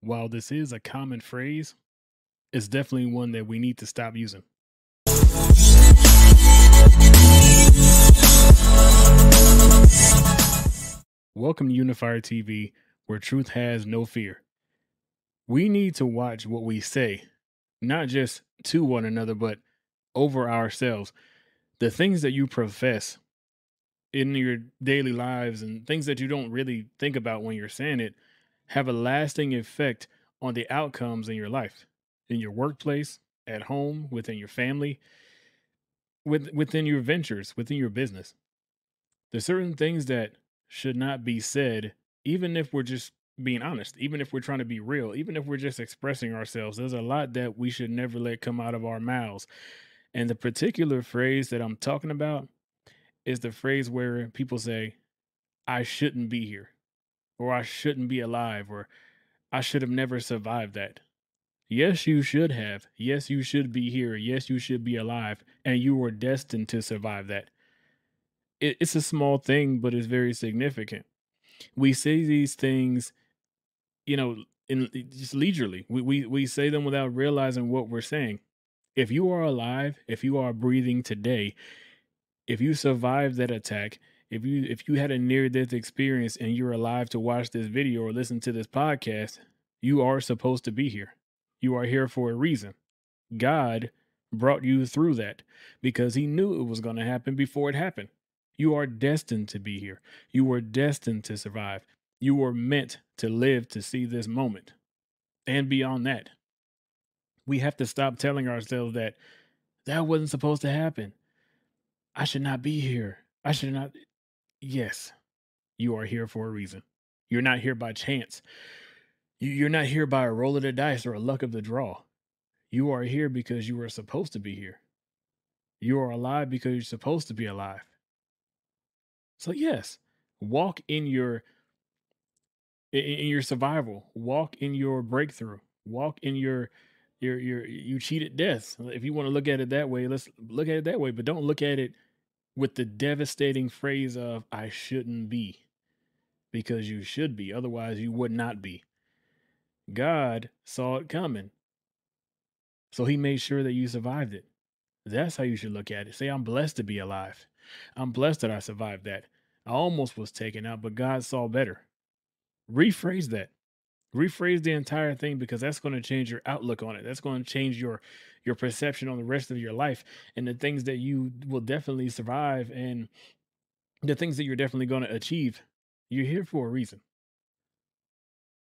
While this is a common phrase, it's definitely one that we need to stop using. Welcome to Unifier TV, where truth has no fear. We need to watch what we say, not just to one another, but over ourselves. The things that you profess in your daily lives and things that you don't really think about when you're saying it have a lasting effect on the outcomes in your life, in your workplace, at home, within your family, with, within your ventures, within your business. There's certain things that should not be said, even if we're just being honest, even if we're trying to be real, even if we're just expressing ourselves. There's a lot that we should never let come out of our mouths. And the particular phrase that I'm talking about is the phrase where people say, I shouldn't be here, or I shouldn't be alive, or I should have never survived that. Yes, you should have. Yes, you should be here. Yes, you should be alive. And you were destined to survive that. It, it's a small thing, but it's very significant. We say these things, you know, in just leisurely. We, we, we say them without realizing what we're saying. If you are alive, if you are breathing today, if you survived that attack, if you if you had a near death experience and you're alive to watch this video or listen to this podcast, you are supposed to be here. You are here for a reason. God brought you through that because he knew it was going to happen before it happened. You are destined to be here. You were destined to survive. You were meant to live to see this moment and beyond that. We have to stop telling ourselves that that wasn't supposed to happen. I should not be here. I should not. Yes, you are here for a reason. You're not here by chance. You're not here by a roll of the dice or a luck of the draw. You are here because you were supposed to be here. You are alive because you're supposed to be alive. So yes, walk in your in your survival. Walk in your breakthrough. Walk in your your your you cheated death. If you want to look at it that way, let's look at it that way. But don't look at it with the devastating phrase of I shouldn't be. Because you should be. Otherwise you would not be. God saw it coming. So he made sure that you survived it. That's how you should look at it. Say, I'm blessed to be alive. I'm blessed that I survived that. I almost was taken out, but God saw better. Rephrase that. Rephrase the entire thing because that's going to change your outlook on it. That's going to change your your perception on the rest of your life and the things that you will definitely survive and the things that you're definitely going to achieve. You're here for a reason.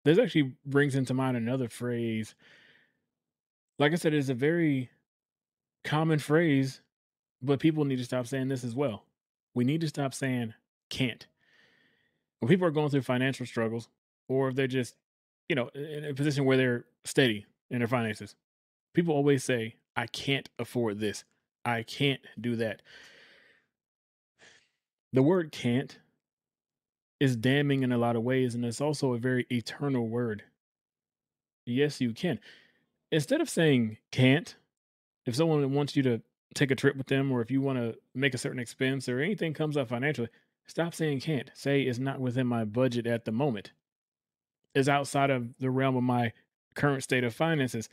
This actually brings into mind another phrase. Like I said, it's a very common phrase, but people need to stop saying this as well. We need to stop saying can't. When people are going through financial struggles, or if they're just, you know, in a position where they're steady in their finances, people always say, I can't afford this. I can't do that. The word can't is damning in a lot of ways, and it's also a very eternal word. Yes, you can. Instead of saying can't, if someone wants you to take a trip with them, or if you want to make a certain expense, or anything comes up financially, stop saying can't. Say it's not within my budget at the moment. It's outside of the realm of my current state of finances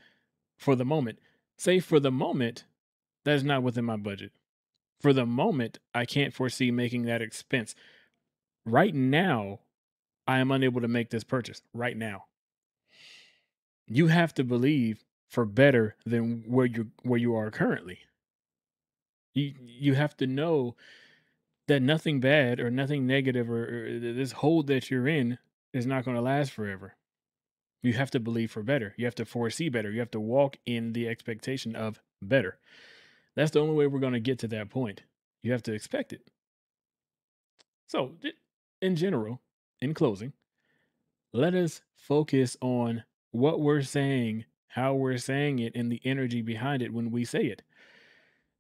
for the moment. Say for the moment, that is not within my budget. For the moment, I can't foresee making that expense right now, I am unable to make this purchase right now. You have to believe for better than where you where you are currently. You you have to know that nothing bad or nothing negative or, or this hold that you're in is not going to last forever. You have to believe for better. You have to foresee better. You have to walk in the expectation of better. That's the only way we're going to get to that point. You have to expect it. So, in general, in closing, let us focus on what we're saying, how we're saying it, and the energy behind it when we say it.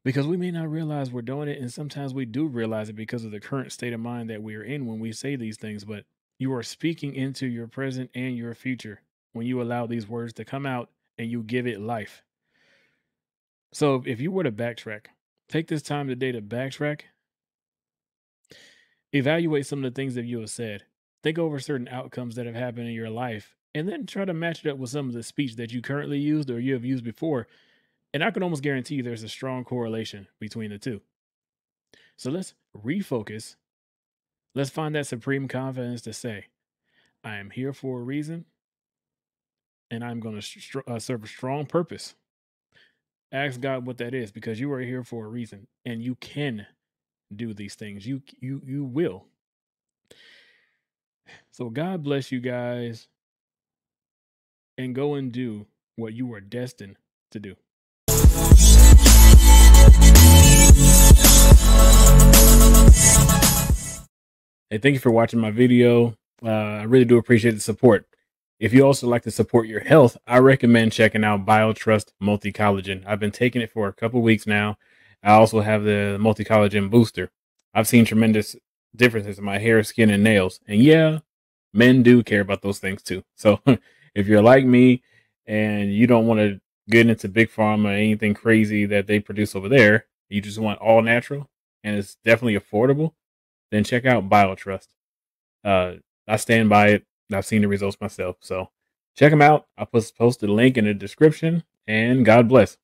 Because we may not realize we're doing it, and sometimes we do realize it because of the current state of mind that we are in when we say these things. But you are speaking into your present and your future when you allow these words to come out and you give it life. So if you were to backtrack, take this time today to backtrack evaluate some of the things that you have said. Think over certain outcomes that have happened in your life and then try to match it up with some of the speech that you currently used or you have used before. And I can almost guarantee you there's a strong correlation between the two. So let's refocus. Let's find that supreme confidence to say, I am here for a reason and I'm going to uh, serve a strong purpose. Ask God what that is because you are here for a reason and you can do these things. You you you will. So God bless you guys and go and do what you were destined to do. Hey, thank you for watching my video. Uh, I really do appreciate the support. If you also like to support your health, I recommend checking out BioTrust Multi Collagen. I've been taking it for a couple weeks now. I also have the Multi Collagen Booster. I've seen tremendous differences in my hair, skin, and nails. And yeah, men do care about those things too. So if you're like me and you don't want to get into big pharma or anything crazy that they produce over there, you just want all natural and it's definitely affordable then check out BioTrust. Uh, I stand by it. I've seen the results myself. So check them out. I'll post, post the link in the description and God bless.